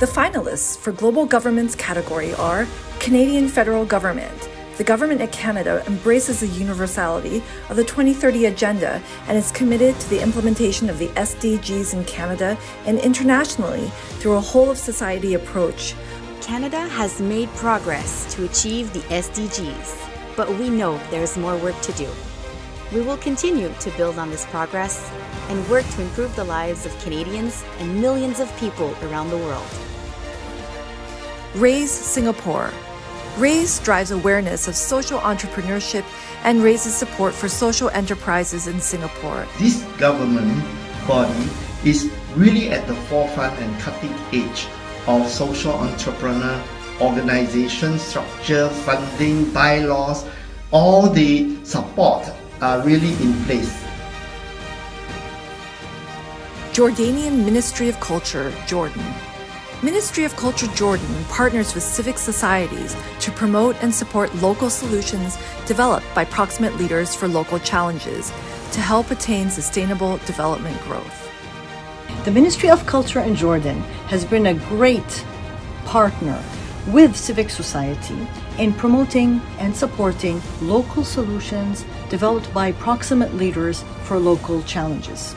The finalists for Global Governments category are Canadian Federal Government. The Government of Canada embraces the universality of the 2030 Agenda and is committed to the implementation of the SDGs in Canada and internationally through a whole of society approach. Canada has made progress to achieve the SDGs, but we know there's more work to do. We will continue to build on this progress and work to improve the lives of Canadians and millions of people around the world. Raise Singapore. RAISE drives awareness of social entrepreneurship and raises support for social enterprises in Singapore. This government body is really at the forefront and cutting edge of social entrepreneur organization structure, funding, bylaws, all the support are really in place. Jordanian Ministry of Culture, Jordan. Ministry of Culture Jordan partners with civic societies to promote and support local solutions developed by proximate leaders for local challenges to help attain sustainable development growth. The Ministry of Culture in Jordan has been a great partner with civic society in promoting and supporting local solutions developed by proximate leaders for local challenges.